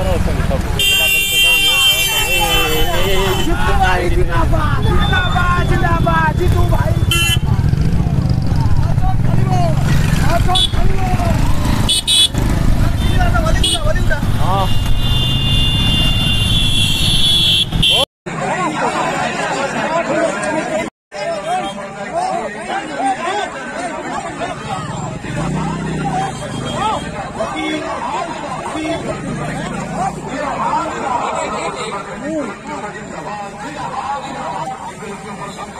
जिंदाबाद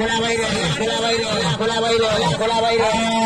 cola baile, cola baile, cola baile.